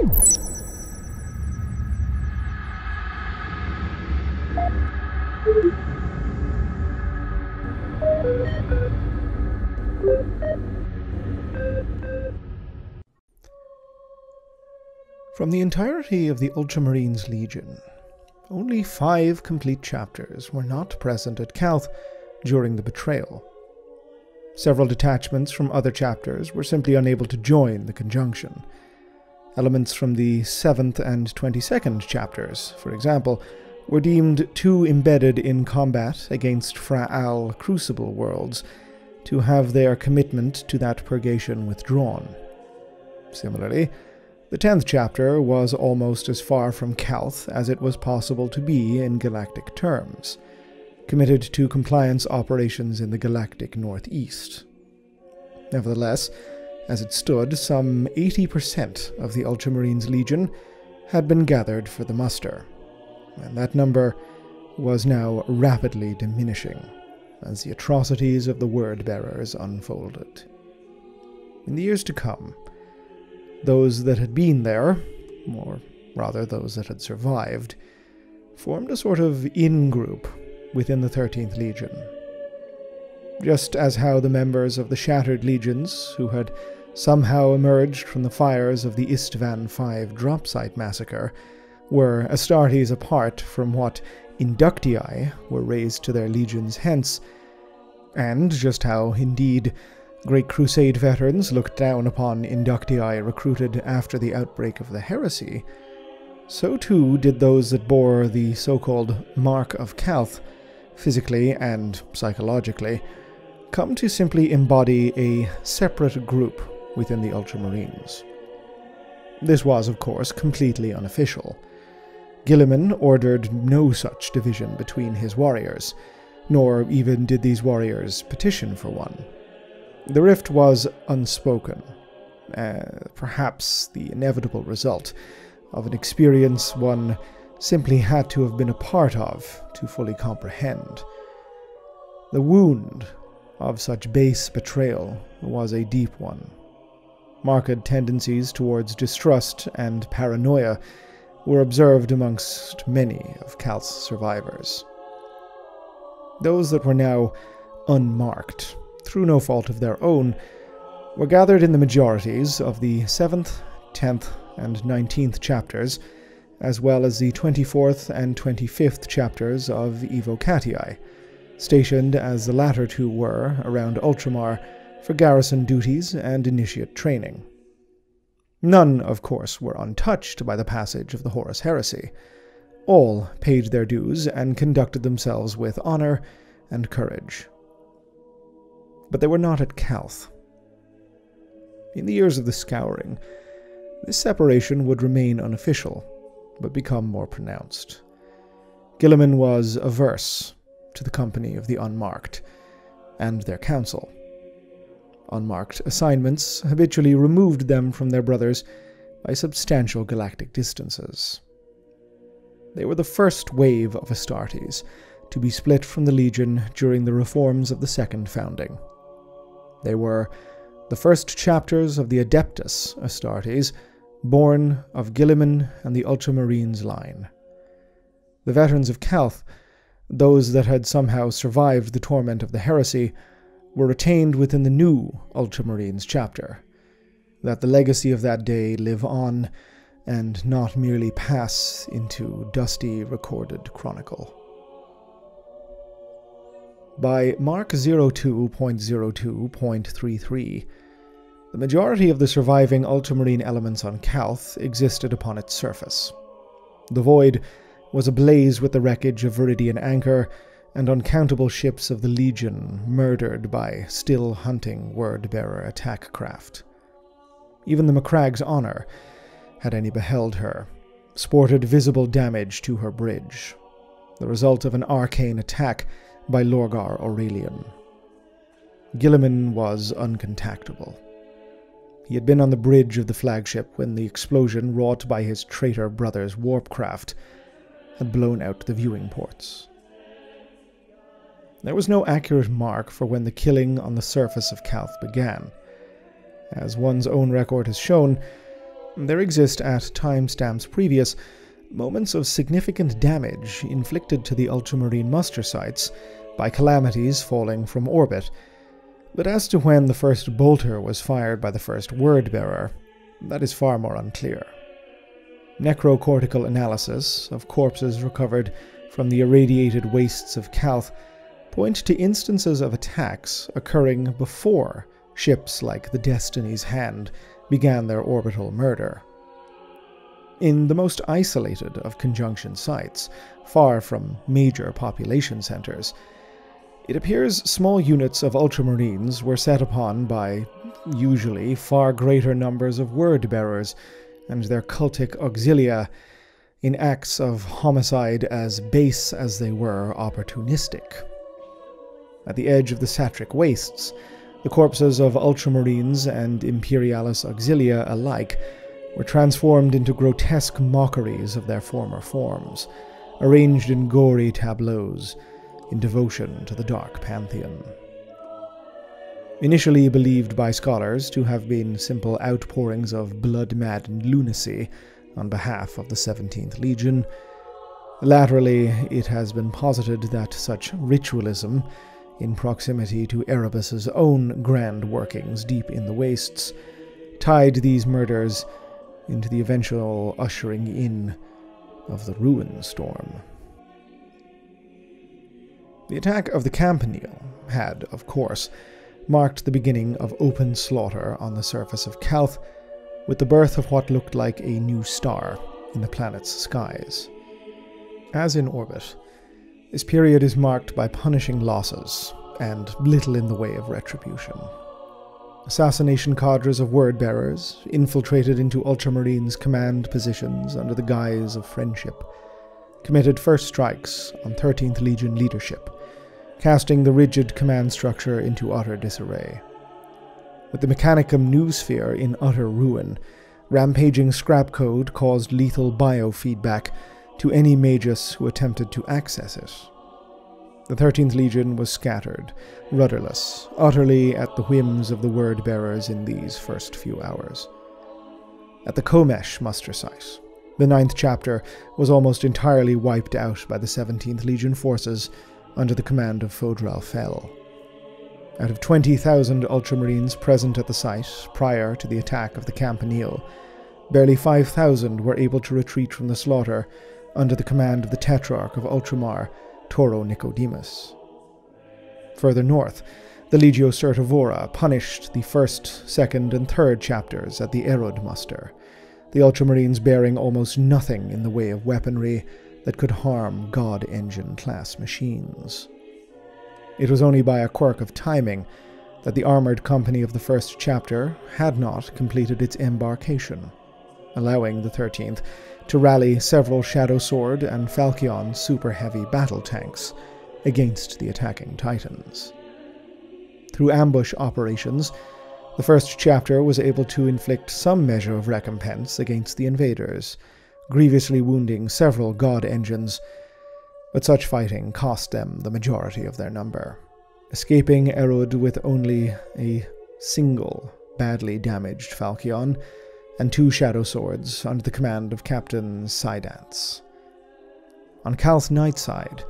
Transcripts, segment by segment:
From the entirety of the Ultramarines Legion, only five complete chapters were not present at Calth during the betrayal. Several detachments from other chapters were simply unable to join the conjunction. Elements from the 7th and 22nd chapters, for example, were deemed too embedded in combat against Fra'al Crucible worlds to have their commitment to that purgation withdrawn. Similarly, the 10th chapter was almost as far from Calth as it was possible to be in galactic terms, committed to compliance operations in the galactic northeast. Nevertheless, as it stood, some 80% of the Ultramarines Legion had been gathered for the muster, and that number was now rapidly diminishing as the atrocities of the Word Bearers unfolded. In the years to come, those that had been there, or rather those that had survived, formed a sort of in group within the 13th Legion. Just as how the members of the Shattered Legions, who had somehow emerged from the fires of the Istvan V drop site massacre, were Astartes apart from what inductii were raised to their legions hence, and just how, indeed, Great Crusade veterans looked down upon inductii recruited after the outbreak of the heresy, so too did those that bore the so called Mark of Calth, physically and psychologically, come to simply embody a separate group within the Ultramarines. This was, of course, completely unofficial. Guilliman ordered no such division between his warriors, nor even did these warriors petition for one. The rift was unspoken, uh, perhaps the inevitable result of an experience one simply had to have been a part of to fully comprehend. The wound of such base betrayal was a deep one. Marked tendencies towards distrust and paranoia were observed amongst many of Calth's survivors. Those that were now unmarked through no fault of their own, were gathered in the majorities of the 7th, 10th, and 19th chapters, as well as the 24th and 25th chapters of Evocati, stationed as the latter two were around Ultramar for garrison duties and initiate training. None, of course, were untouched by the passage of the Horus Heresy. All paid their dues and conducted themselves with honor and courage but they were not at Calth. In the years of the Scouring, this separation would remain unofficial, but become more pronounced. Guilliman was averse to the company of the unmarked and their council. Unmarked assignments habitually removed them from their brothers by substantial galactic distances. They were the first wave of Astartes to be split from the Legion during the reforms of the Second Founding. They were the first chapters of the Adeptus Astartes, born of Guilliman and the Ultramarines line. The veterans of Calth, those that had somehow survived the torment of the heresy, were retained within the new Ultramarines chapter, that the legacy of that day live on and not merely pass into dusty recorded chronicle by Mark 02.02.33. The majority of the surviving ultramarine elements on Calth existed upon its surface. The void was ablaze with the wreckage of Viridian Anchor and uncountable ships of the Legion murdered by still hunting word bearer attack craft. Even the Macragge's Honor, had any beheld her, sported visible damage to her bridge, the result of an arcane attack by Lorgar Aurelian. Guilliman was uncontactable. He had been on the bridge of the flagship when the explosion wrought by his traitor brother's warpcraft had blown out the viewing ports. There was no accurate mark for when the killing on the surface of Calth began. As one's own record has shown, There exist at timestamps previous moments of significant damage inflicted to the ultramarine muster sites by calamities falling from orbit, but as to when the first bolter was fired by the first word bearer, that is far more unclear. Necrocortical analysis of corpses recovered from the irradiated wastes of Calth point to instances of attacks occurring before ships like the Destiny's Hand began their orbital murder. In the most isolated of conjunction sites, far from major population centers, it appears small units of ultramarines were set upon by, usually, far greater numbers of word bearers and their cultic auxilia in acts of homicide as base as they were opportunistic. At the edge of the Satric wastes, the corpses of ultramarines and imperialis auxilia alike were transformed into grotesque mockeries of their former forms, arranged in gory tableaus in devotion to the dark pantheon. Initially believed by scholars to have been simple outpourings of blood maddened lunacy on behalf of the 17th Legion, laterally it has been posited that such ritualism in proximity to Erebus's own grand workings deep in the wastes, tied these murders into the eventual ushering in of the ruin storm. The attack of the Campanile had, of course, marked the beginning of open slaughter on the surface of Calth, with the birth of what looked like a new star in the planet's skies. As in orbit, this period is marked by punishing losses and little in the way of retribution. Assassination cadres of word bearers infiltrated into Ultramarines' command positions under the guise of friendship, committed first strikes on 13th Legion leadership, casting the rigid command structure into utter disarray. With the Mechanicum noosphere in utter ruin, rampaging scrap code caused lethal biofeedback to any Magus who attempted to access it. The 13th Legion was scattered, rudderless, utterly at the whims of the word bearers in these first few hours. At the Komesh muster site, the ninth chapter was almost entirely wiped out by the 17th Legion forces under the command of Fodral Fell. Out of 20,000 Ultramarines present at the site prior to the attack of the Campanile, barely 5,000 were able to retreat from the slaughter under the command of the Tetrarch of Ultramar, Toro Nicodemus. Further north, the Legio Certivora punished the first, second, and third chapters at the Erod muster, the Ultramarines bearing almost nothing in the way of weaponry that could harm God Engine class machines. It was only by a quirk of timing that the armored company of the first chapter had not completed its embarkation, allowing the 13th to rally several Shadow Sword and Falchion super heavy battle tanks against the attacking Titans. Through ambush operations, the first chapter was able to inflict some measure of recompense against the invaders, grievously wounding several god engines, but such fighting cost them the majority of their number, escaping Erod with only a single badly damaged Falchion and two Shadow Swords under the command of Captain Sidance. On Calth's night side,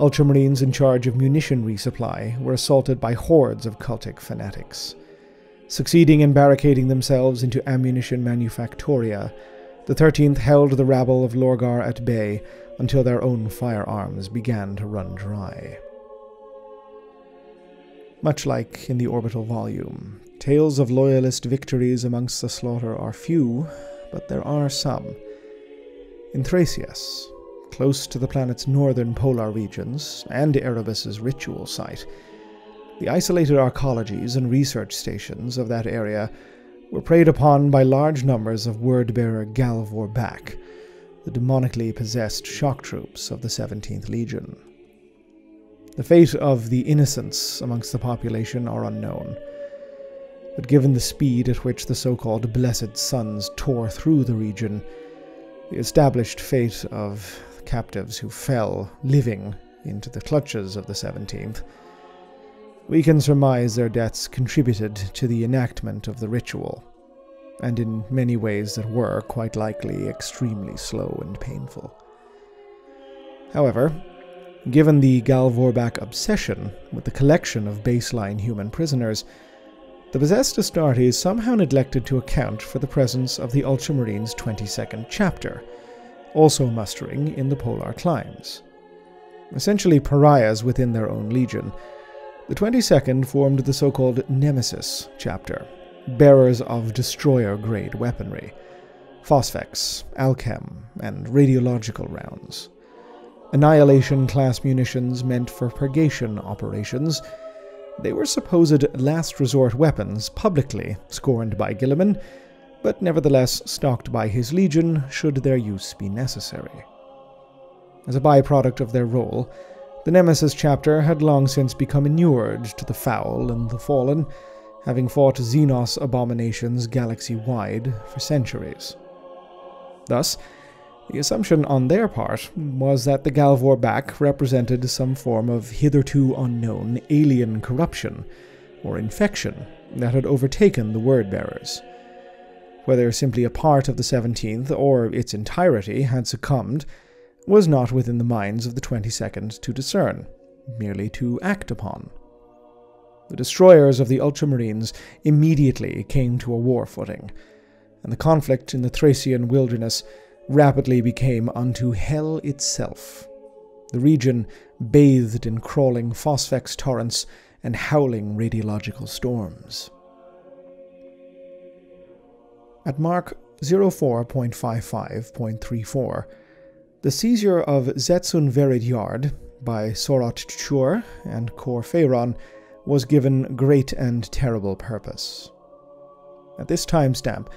Ultramarines in charge of munition resupply were assaulted by hordes of cultic fanatics. Succeeding in barricading themselves into ammunition manufactoria, the 13th held the rabble of Lorgar at bay until their own firearms began to run dry. Much like in the orbital volume, tales of loyalist victories amongst the slaughter are few, but there are some. In Thracias, close to the planet's northern polar regions and Erebus's ritual site, the isolated arcologies and research stations of that area were preyed upon by large numbers of word-bearer Gal Vorbak, the demonically possessed shock troops of the 17th Legion. The fate of the innocents amongst the population are unknown, but given the speed at which the so-called Blessed Sons tore through the region, the established fate of captives who fell, living, into the clutches of the 17th we can surmise their deaths contributed to the enactment of the ritual. and in many ways that were, quite likely, extremely slow and painful. However, given the Gal Vorbak obsession with the collection of baseline human prisoners, the possessed Astartes somehow neglected to account for the presence of the Ultramarines' 22nd chapter, also mustering in the polar climes. Essentially pariahs within their own legion, the 22nd formed the so called Nemesis chapter, bearers of destroyer grade weaponry, phosphex, alchem, and radiological rounds. Annihilation class munitions meant for purgation operations. They were supposed last resort weapons publicly scorned by Guilliman, but nevertheless stocked by his legion should their use be necessary. As a byproduct of their role, the Nemesis chapter had long since become inured to the foul and the fallen, having fought Xenos abominations galaxy wide for centuries. Thus, the assumption on their part was that the Gal Vorbak represented some form of hitherto unknown alien corruption or infection that had overtaken the word bearers. Whether simply a part of the 17th or its entirety had succumbed was not within the minds of the 22nd to discern, merely to act upon. The destroyers of the Ultramarines immediately came to a war footing, and the conflict in the Thracian wilderness rapidly became unto hell itself. The region bathed in crawling phosphex torrents and howling radiological storms. At Mark 04.55.34, the seizure of Zetsun Verid Yard by Sorot Chur and Kor Phaeron was given great and terrible purpose. At this timestamp,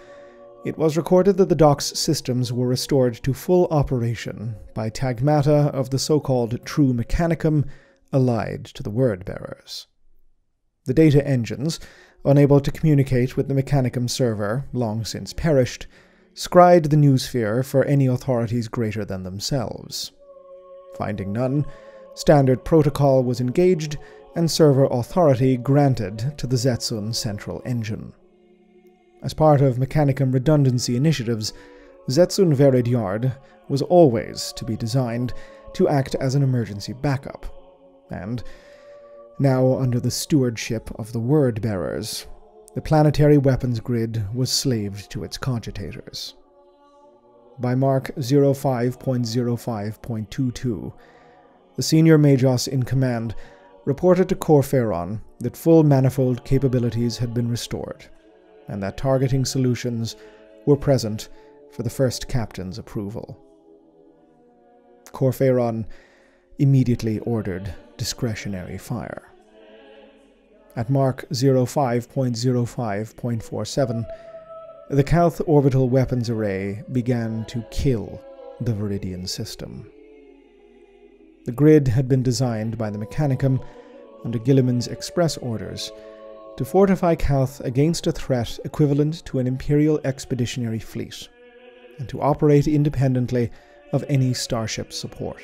it was recorded that the dock's systems were restored to full operation by tagmata of the so called True Mechanicum allied to the word bearers. The data engines, unable to communicate with the Mechanicum server, long since perished, scried the noosphere for any authorities greater than themselves. Finding none, standard protocol was engaged and server authority granted to the Zetsun central engine. As part of Mechanicum redundancy initiatives, Zetsun Verid Yard was always to be designed to act as an emergency backup, and, now under the stewardship of the Word Bearers, the planetary weapons grid was slaved to its cogitators. By Mark 05.05.22, the senior Magos in command reported to Kor Phaeron that full manifold capabilities had been restored, and that targeting solutions were present for the first captain's approval. Kor Phaeron immediately ordered discretionary fire. At Mark 05.05.47, the Calth orbital weapons array began to kill the Viridian system. The grid had been designed by the Mechanicum under Guilliman's express orders to fortify Calth against a threat equivalent to an Imperial expeditionary fleet, and to operate independently of any starship support.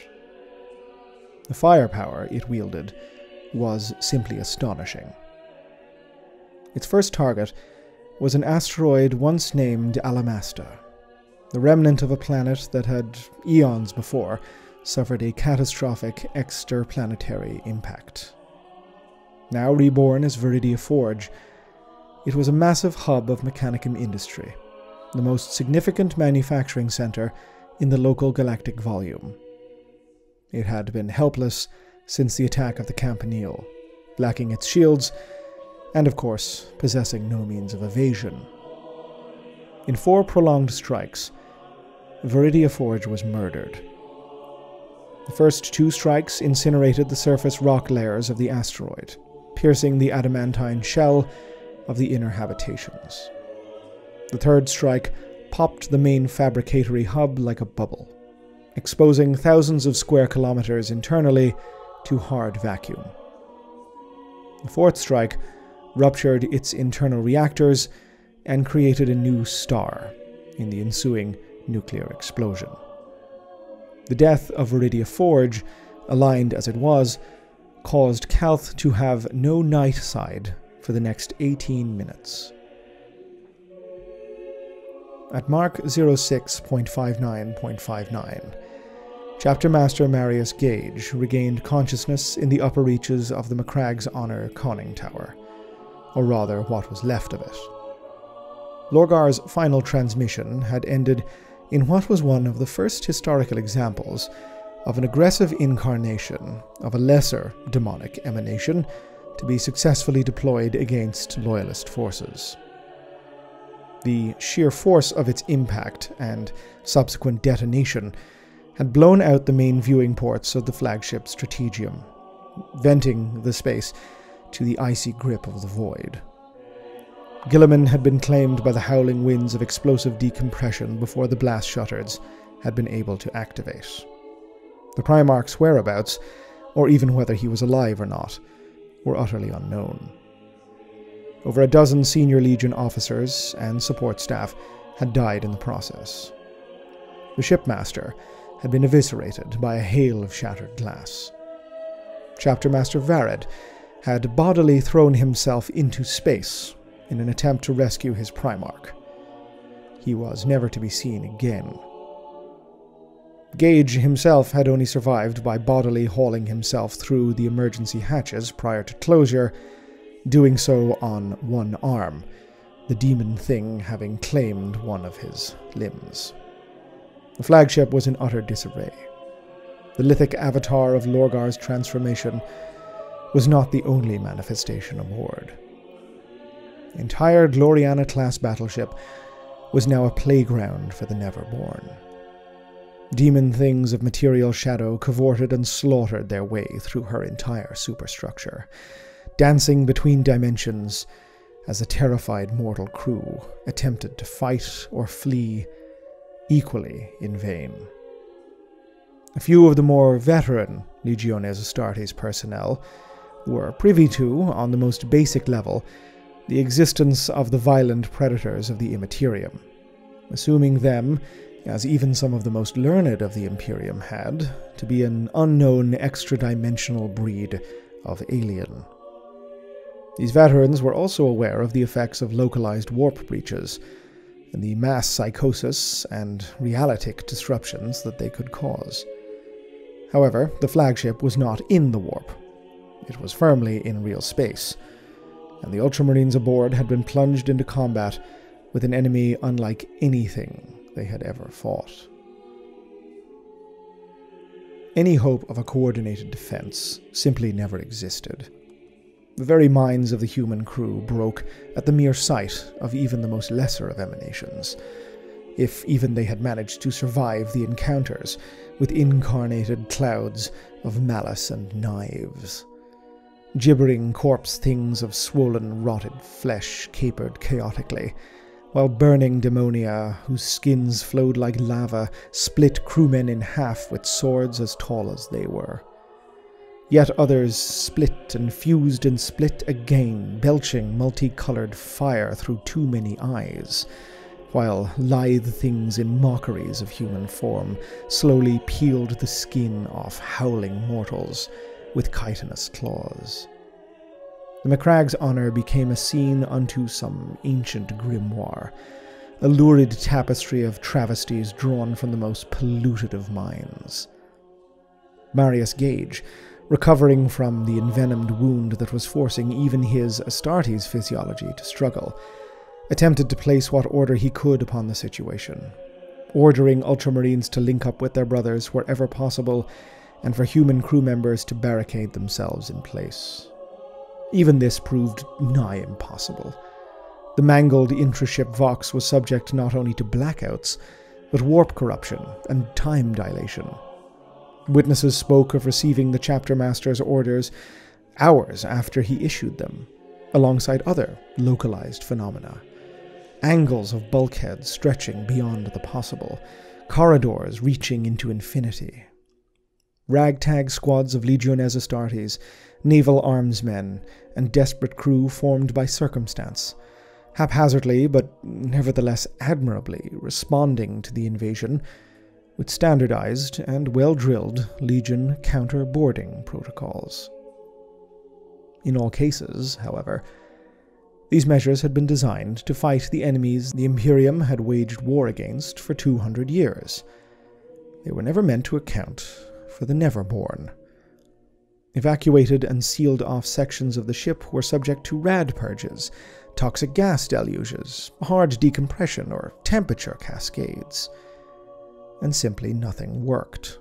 The firepower it wielded was simply astonishing. Its first target was an asteroid once named Alamasta, the remnant of a planet that had, eons before, suffered a catastrophic extraplanetary impact. Now reborn as Viridia Forge, it was a massive hub of mechanicum industry, the most significant manufacturing center in the local galactic volume. It had been helpless since the attack of the Campanile, lacking its shields, and of course, possessing no means of evasion. In four prolonged strikes, Viridia Forge was murdered. The first two strikes incinerated the surface rock layers of the asteroid, piercing the adamantine shell of the inner habitations. The third strike popped the main fabricatory hub like a bubble exposing thousands of square kilometers internally to hard vacuum. The fourth strike ruptured its internal reactors and created a new star in the ensuing nuclear explosion. The death of Viridia Forge, aligned as it was, caused Calth to have no night side for the next 18 minutes. at Mark 06.59.59, Chapter Master Marius Gage regained consciousness in the upper reaches of the Macragge's Honour conning tower, or rather, what was left of it. Lorgar's final transmission had ended in what was one of the first historical examples of an aggressive incarnation of a lesser demonic emanation to be successfully deployed against Loyalist forces. The sheer force of its impact and subsequent detonation had blown out the main viewing ports of the flagship Strategium, venting the space to the icy grip of the void. Guilliman had been claimed by the howling winds of explosive decompression before the blast shutters had been able to activate. The Primarch's whereabouts, or even whether he was alive or not, were utterly unknown. Over a dozen senior Legion officers and support staff had died in the process. The shipmaster had been eviscerated by a hail of shattered glass. Chapter Master Varad had bodily thrown himself into space in an attempt to rescue his Primarch. He was never to be seen again. Gage himself had only survived by bodily hauling himself through the emergency hatches prior to closure, doing so on one arm, the demon thing having claimed one of his limbs. The flagship was in utter disarray. The lithic avatar of Lorgar's transformation was not the only manifestation aboard. The entire Gloriana class battleship was now a playground for the Neverborn. Demon things of material shadow cavorted and slaughtered their way through her entire superstructure, dancing between dimensions as a terrified mortal crew attempted to fight or flee equally in vain. A few of the more veteran Legiones Astartes personnel were privy to, on the most basic level, the existence of the violent predators of the Immaterium, assuming them, as even some of the most learned of the Imperium had, to be an unknown extra dimensional breed of alien. These veterans were also aware of the effects of localized warp breaches and the mass psychosis and realitic disruptions that they could cause. However, the flagship was not in the warp. It was firmly in real space, and the Ultramarines aboard had been plunged into combat with an enemy unlike anything they had ever fought. Any hope of a coordinated defense simply never existed. The very minds of the human crew broke at the mere sight of even the most lesser of emanations, if even they had managed to survive the encounters with incarnated clouds of malice and knives. Gibbering corpse things of swollen, rotted flesh capered chaotically, while burning demonia, whose skins flowed like lava, split crewmen in half with swords as tall as they were. Yet others split and fused and split again, belching multicolored fire through too many eyes, while lithe things in mockeries of human form slowly peeled the skin off howling mortals with chitinous claws. The Macragge's honour became a scene unto some ancient grimoire, a lurid tapestry of travesties drawn from the most polluted of minds. Marius Gage recovering from the envenomed wound that was forcing even his Astartes physiology to struggle, attempted to place what order he could upon the situation, ordering Ultramarines to link up with their brothers wherever possible and for human crew members to barricade themselves in place. Even this proved nigh impossible. The mangled intraship Vox was subject not only to blackouts, but warp corruption and time dilation. Witnesses spoke of receiving the chapter master's orders hours after he issued them, alongside other localized phenomena. Angles of bulkheads stretching beyond the possible, corridors reaching into infinity. Ragtag squads of Legiones Astartes, naval armsmen, and desperate crew formed by circumstance, haphazardly but nevertheless admirably responding to the invasion with standardized and well drilled Legion counter boarding protocols. In all cases, however, These measures had been designed to fight the enemies the Imperium had waged war against for 200 years. They were never meant to account for the Neverborn. Evacuated and sealed off sections of the ship were subject to rad purges, toxic gas deluges, hard decompression, or temperature cascades. And simply nothing worked.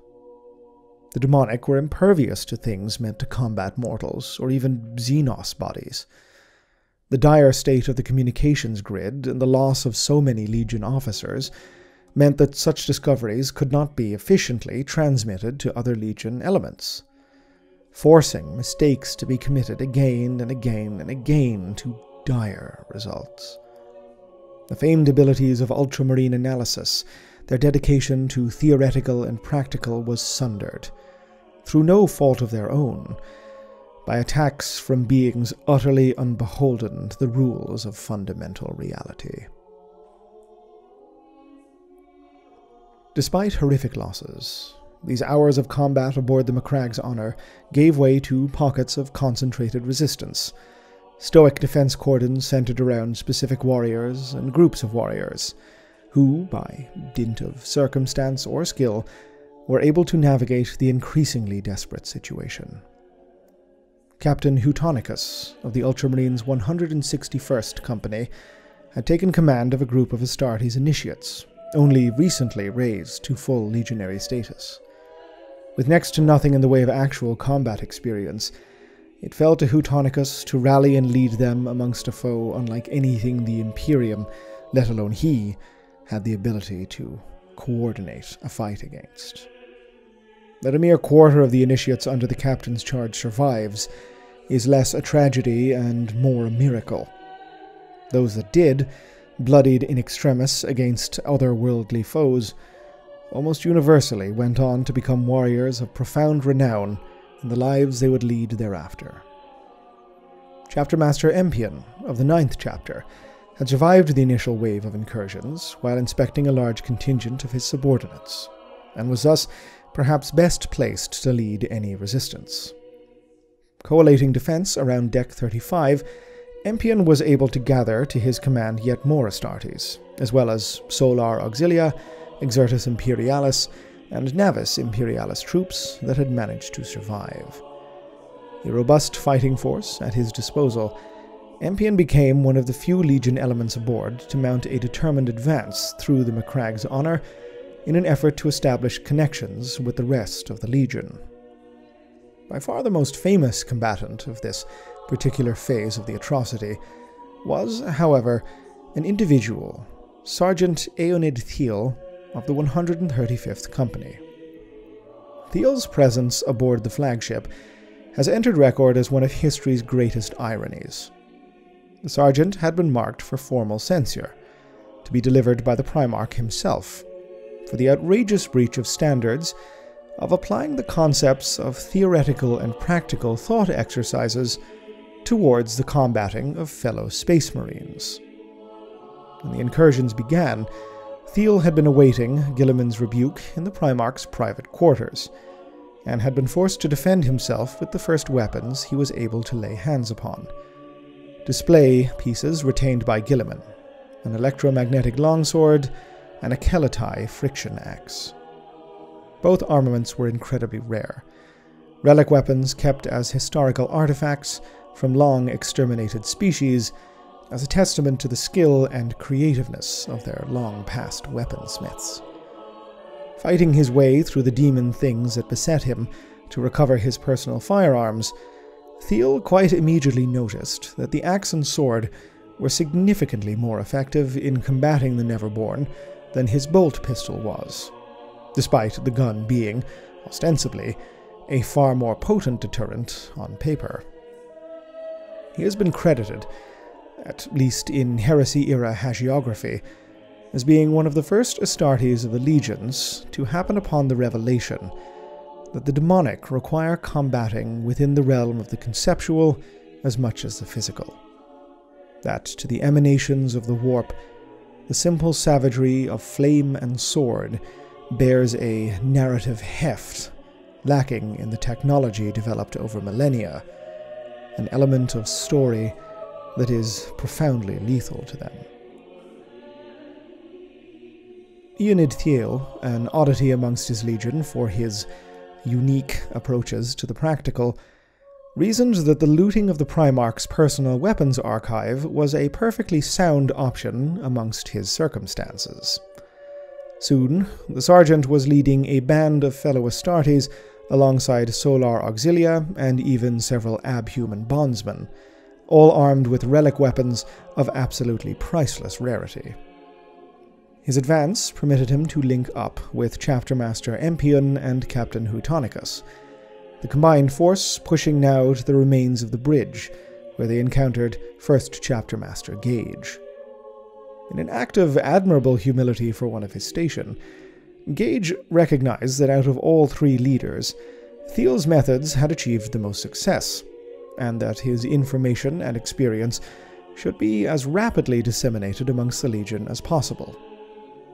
The demonic were impervious to things meant to combat mortals, or even Xenos bodies. The dire state of the communications grid and the loss of so many Legion officers meant that such discoveries could not be efficiently transmitted to other Legion elements, forcing mistakes to be committed again and again and again to dire results. The famed abilities of ultramarine analysis, their dedication to theoretical and practical was sundered, through no fault of their own, by attacks from beings utterly unbeholden to the rules of fundamental reality. Despite horrific losses, these hours of combat aboard the Macragge's Honor gave way to pockets of concentrated resistance, stoic defense cordons centered around specific warriors and groups of warriors, who, by dint of circumstance or skill, were able to navigate the increasingly desperate situation. Captain Heutonicus of the Ultramarines 161st Company had taken command of a group of Astartes initiates, only recently raised to full legionary status. With next to nothing in the way of actual combat experience, it fell to Heutonicus to rally and lead them amongst a foe unlike anything the Imperium, let alone he, had the ability to coordinate a fight against. That a mere quarter of the initiates under the captain's charge survives is less a tragedy and more a miracle. Those that did, bloodied in extremis against otherworldly foes, almost universally went on to become warriors of profound renown in the lives they would lead thereafter. Chapter Master Empion of the ninth chapter had survived the initial wave of incursions while inspecting a large contingent of his subordinates, and was thus perhaps best placed to lead any resistance. Collating defense around Deck 35, Empion was able to gather to his command yet more Astartes, as well as Solar Auxilia, Excertus Imperialis, and Navis Imperialis troops that had managed to survive. A robust fighting force at his disposal, Empion became one of the few Legion elements aboard to mount a determined advance through the Macragge's honor in an effort to establish connections with the rest of the Legion. By far the most famous combatant of this particular phase of the atrocity was, however, an individual, Sergeant Aeonid Thiel of the 135th Company. Thiel's presence aboard the flagship has entered record as one of history's greatest ironies. The sergeant had been marked for formal censure, to be delivered by the Primarch himself, for the outrageous breach of standards of applying the concepts of theoretical and practical thought exercises towards the combating of fellow space marines. When the incursions began, Thiel had been awaiting Guilliman's rebuke in the Primarch's private quarters, and had been forced to defend himself with the first weapons he was able to lay hands upon. Display pieces retained by Gilliman, an electromagnetic longsword, and a Kelitae friction axe. Both armaments were incredibly rare. Relic weapons kept as historical artifacts from long exterminated species, as a testament to the skill and creativeness of their long past weaponsmiths. Fighting his way through the demon things that beset him to recover his personal firearms, Thiel quite immediately noticed that the axe and sword were significantly more effective in combating the Neverborn than his bolt pistol was, despite the gun being, ostensibly, a far more potent deterrent on paper. He has been credited, at least in Heresy era hagiography, as being one of the first Astartes of the legions to happen upon the revelation that the demonic require combating within the realm of the conceptual as much as the physical. That to the emanations of the warp the simple savagery of flame and sword bears a narrative heft lacking in the technology developed over millennia, an element of story that is profoundly lethal to them. Aeonid Thiel, an oddity amongst his legion for his unique approaches to the practical, reasoned that the looting of the Primarch's personal weapons archive was a perfectly sound option amongst his circumstances. Soon, the sergeant was leading a band of fellow Astartes alongside Solar Auxilia and even several abhuman bondsmen, all armed with relic weapons of absolutely priceless rarity. His advance permitted him to link up with Chapter Master Empion and Captain Hootonicus, the combined force pushing now to the remains of the bridge, where they encountered First Chapter Master Gage. In an act of admirable humility for one of his station, Gage recognized that out of all three leaders, Thiel's methods had achieved the most success, and that his information and experience should be as rapidly disseminated amongst the Legion as possible.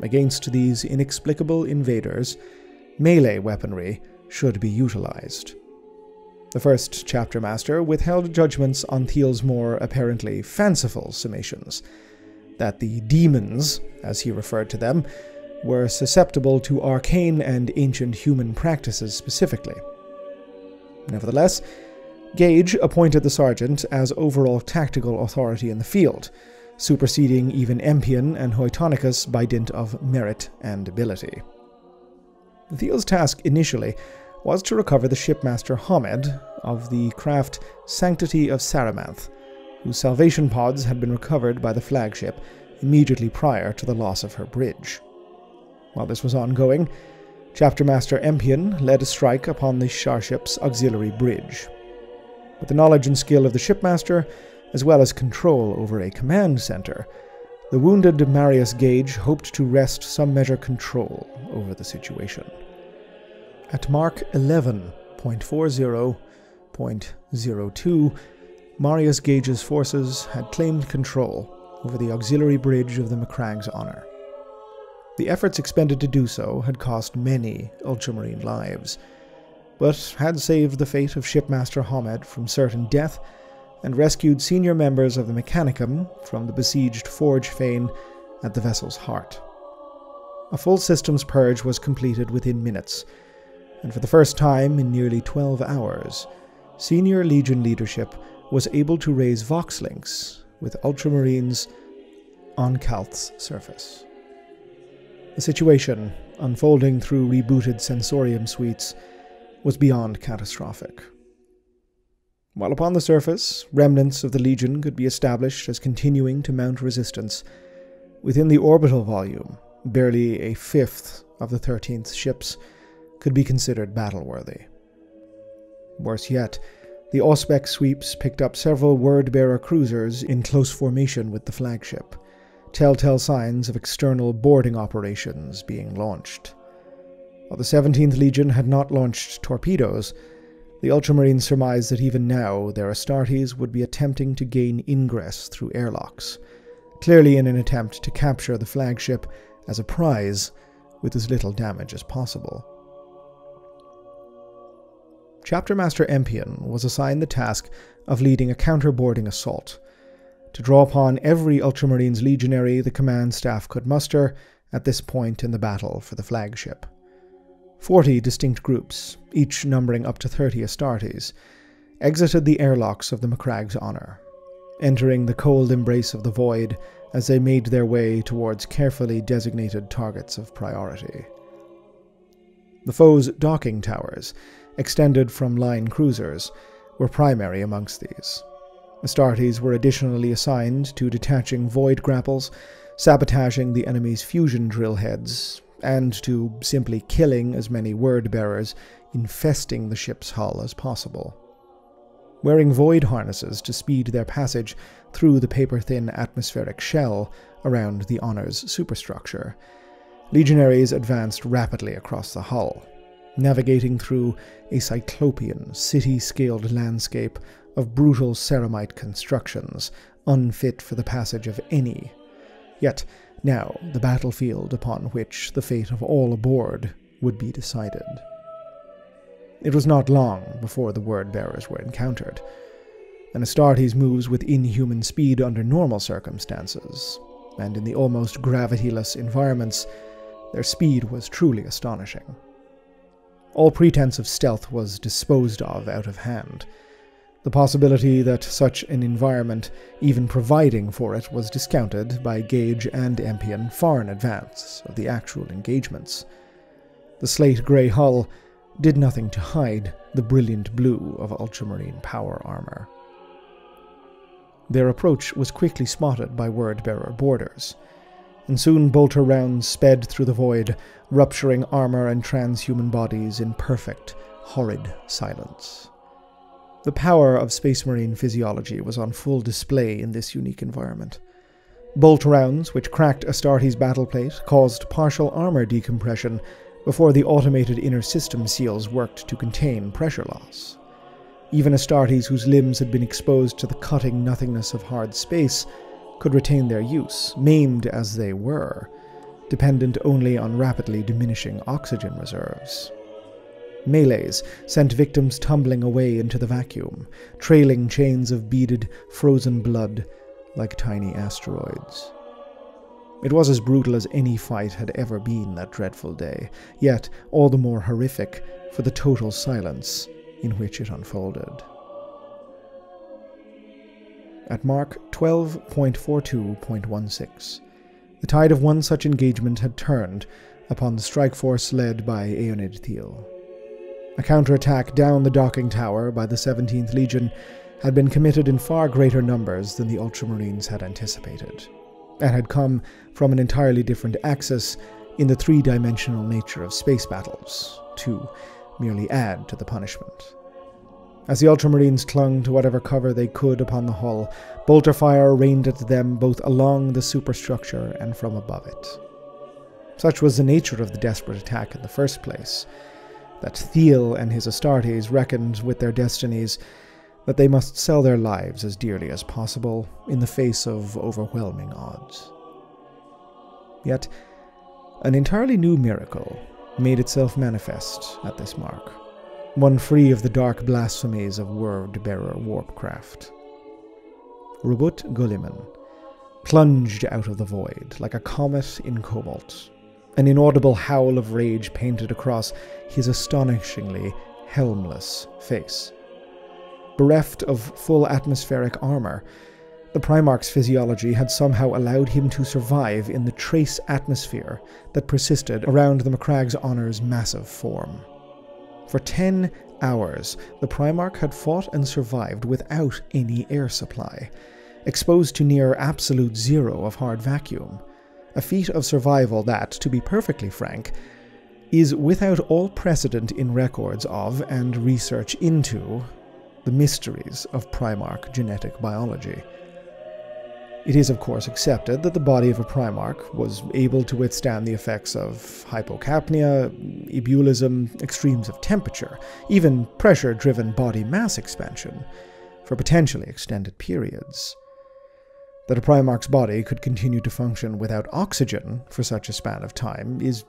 Against these inexplicable invaders, melee weaponry should be utilized. The first chapter master withheld judgments on Thiel's more apparently fanciful summations that the demons, as he referred to them, were susceptible to arcane and ancient human practices specifically. Nevertheless, Gage appointed the sergeant as overall tactical authority in the field, superseding even Empion and Hootonicus by dint of merit and ability. Thiel's task initially was to recover the shipmaster Hamed of the craft Sanctity of Saramanth, whose salvation pods had been recovered by the flagship immediately prior to the loss of her bridge. While this was ongoing, Chapter Master Empion led a strike upon the starship's auxiliary bridge. With the knowledge and skill of the shipmaster, as well as control over a command center, the wounded Marius Gage hoped to wrest some measure control over the situation. At Mark 11.40.02, Marius Gage's forces had claimed control over the auxiliary bridge of the Macragge's Honor. The efforts expended to do so had cost many ultramarine lives, but had saved the fate of shipmaster Hamed from certain death and rescued senior members of the Mechanicum from the besieged Forge Fane at the vessel's heart. A full systems purge was completed within minutes, and for the first time in nearly 12 hours, senior Legion leadership was able to raise Vox links with Ultramarines on Calth's surface. The situation, unfolding through rebooted sensorium suites, was beyond catastrophic. While upon the surface, remnants of the Legion could be established as continuing to mount resistance, within the orbital volume, barely a fifth of the 13th ships could be considered battle-worthy. Worse yet, the Auspex sweeps picked up several word-bearer cruisers in close formation with the flagship, telltale signs of external boarding operations being launched. While the 17th Legion had not launched torpedoes, the Ultramarines surmised that even now their Astartes would be attempting to gain ingress through airlocks, clearly in an attempt to capture the flagship as a prize with as little damage as possible. Chapter Master Empion was assigned the task of leading a counterboarding assault, to draw upon every Ultramarines legionary the command staff could muster at this point in the battle for the flagship. Forty distinct groups, each numbering up to thirty Astartes, exited the airlocks of the Macragge's Honor, entering the cold embrace of the void as they made their way towards carefully designated targets of priority. The foe's docking towers extended from line cruisers, were primary amongst these. Astartes were additionally assigned to detaching void grapples, sabotaging the enemy's fusion drill heads, and to simply killing as many word bearers infesting the ship's hull as possible. Wearing void harnesses to speed their passage through the paper thin atmospheric shell around the Honor's superstructure, legionaries advanced rapidly across the hull, navigating through a cyclopean, city scaled landscape of brutal ceramite constructions, unfit for the passage of any. Yet, now the battlefield upon which the fate of all aboard would be decided. It was not long before the word bearers were encountered. An Astartes moves with inhuman speed under normal circumstances, and in the almost gravityless environments, their speed was truly astonishing. All pretense of stealth was disposed of out of hand. The possibility that such an environment, even providing for it, was discounted by Gage and Empion far in advance of the actual engagements. The slate grey hull did nothing to hide the brilliant blue of ultramarine power armor. Their approach was quickly spotted by word bearer boarders, and soon bolter rounds sped through the void, rupturing armor and transhuman bodies in perfect, horrid silence. The power of Space Marine physiology was on full display in this unique environment. Bolt rounds, which cracked Astartes' battle plate, caused partial armor decompression before the automated inner system seals worked to contain pressure loss. Even Astartes, whose limbs had been exposed to the cutting nothingness of hard space, could retain their use, maimed as they were, dependent only on rapidly diminishing oxygen reserves. Melees sent victims tumbling away into the vacuum, trailing chains of beaded, frozen blood like tiny asteroids. It was as brutal as any fight had ever been that dreadful day, yet all the more horrific for the total silence in which it unfolded. At Mark 12.42.16, the tide of one such engagement had turned upon the strike force led by Aeonid Thiel. A counterattack down the docking tower by the 17th Legion had been committed in far greater numbers than the Ultramarines had anticipated, and had come from an entirely different axis in the three dimensional nature of space battles, to merely add to the punishment. As the Ultramarines clung to whatever cover they could upon the hull, bolter fire rained at them both along the superstructure and from above it. Such was the nature of the desperate attack in the first place, that Thiel and his Astartes reckoned with their destinies that they must sell their lives as dearly as possible in the face of overwhelming odds. Yet, an entirely new miracle made itself manifest at this mark, one free of the dark blasphemies of word-bearer warpcraft. Roboute Guilliman plunged out of the void like a comet in cobalt, an inaudible howl of rage painted across his astonishingly helmless face. Bereft of full atmospheric armor, the Primarch's physiology had somehow allowed him to survive in the trace atmosphere that persisted around the Macragge's Honour's massive form. For ten hours, the Primarch had fought and survived without any air supply, exposed to near absolute zero of hard vacuum, a feat of survival that, to be perfectly frank, is without all precedent in records of and research into the mysteries of Primarch genetic biology. It is, of course, accepted that the body of a Primarch was able to withstand the effects of hypocapnia, ebulism, extremes of temperature, even pressure driven body mass expansion, for potentially extended periods. That a Primarch's body could continue to function without oxygen for such a span of time is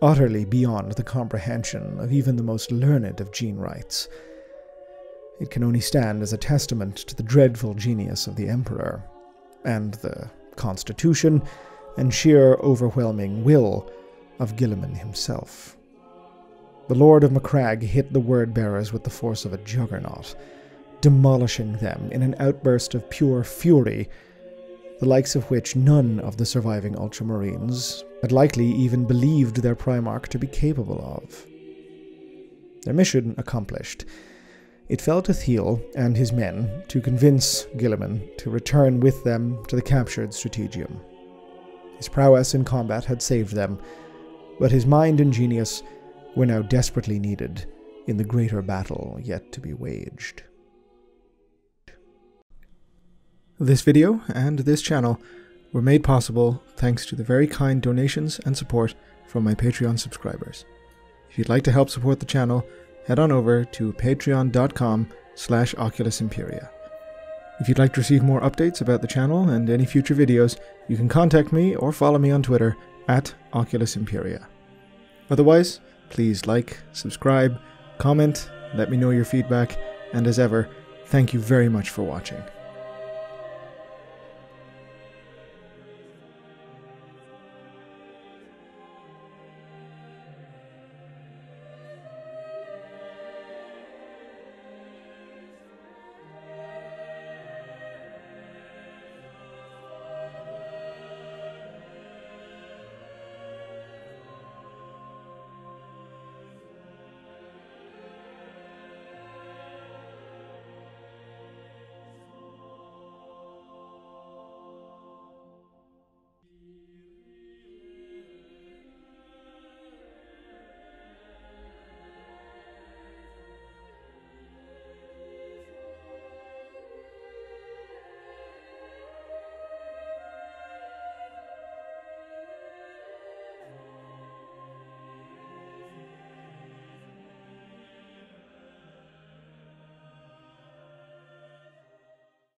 utterly beyond the comprehension of even the most learned of gene wrights. It can only stand as a testament to the dreadful genius of the Emperor, and the constitution and sheer overwhelming will of Guilliman himself. The Lord of Macragge hit the word bearers with the force of a juggernaut, demolishing them in an outburst of pure fury, the likes of which none of the surviving Ultramarines had likely even believed their Primarch to be capable of. Their mission accomplished, it fell to Thiel and his men to convince Guilliman to return with them to the captured Strategium. His prowess in combat had saved them, but his mind and genius were now desperately needed in the greater battle yet to be waged. This video and this channel were made possible thanks to the very kind donations and support from my Patreon subscribers. If you'd like to help support the channel, head on over to patreon.com slash oculusimperia. If you'd like to receive more updates about the channel and any future videos, you can contact me or follow me on Twitter at oculusimperia. Otherwise, please like, subscribe, comment, let me know your feedback, and as ever, Thank you very much for watching.